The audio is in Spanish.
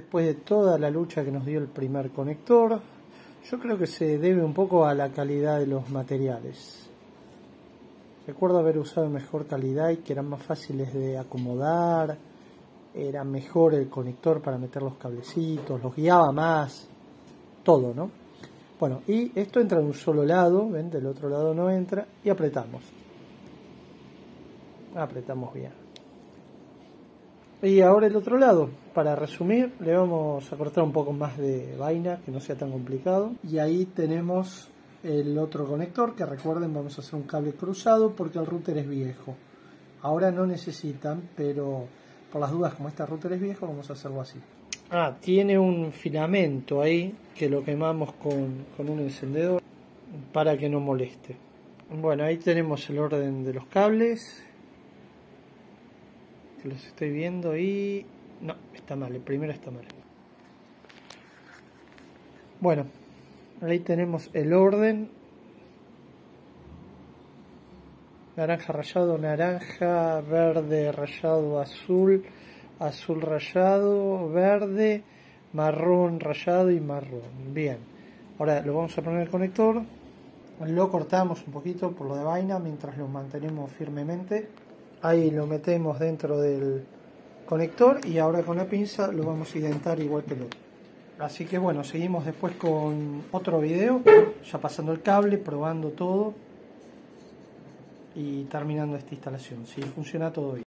Después de toda la lucha que nos dio el primer conector, yo creo que se debe un poco a la calidad de los materiales. Recuerdo haber usado mejor calidad y que eran más fáciles de acomodar, era mejor el conector para meter los cablecitos, los guiaba más, todo, ¿no? Bueno, y esto entra de un solo lado, ven, del otro lado no entra, y apretamos. Apretamos bien. Y ahora el otro lado, para resumir, le vamos a cortar un poco más de vaina, que no sea tan complicado. Y ahí tenemos el otro conector, que recuerden vamos a hacer un cable cruzado porque el router es viejo. Ahora no necesitan, pero por las dudas como este router es viejo, vamos a hacerlo así. Ah, tiene un filamento ahí que lo quemamos con, con un encendedor para que no moleste. Bueno, ahí tenemos el orden de los cables. Que los estoy viendo y... No, está mal, el primero está mal. Bueno, ahí tenemos el orden. Naranja rayado, naranja, verde rayado, azul azul rayado, verde, marrón rayado y marrón. Bien, ahora lo vamos a poner el conector, lo cortamos un poquito por lo de vaina mientras lo mantenemos firmemente. Ahí lo metemos dentro del conector y ahora con la pinza lo vamos a identar igual que el otro. Así que bueno, seguimos después con otro video, ya pasando el cable, probando todo y terminando esta instalación. Si funciona todo bien.